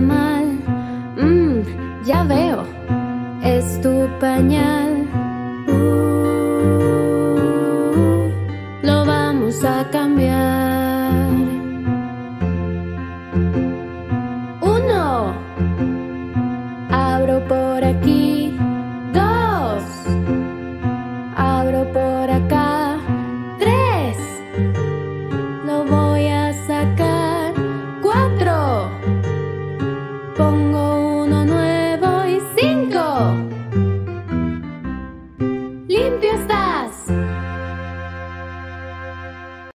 mal. Mmm, ya veo, es tu pañal. Uh, lo vamos a cambiar. Uno, abro por aquí. limpio estás.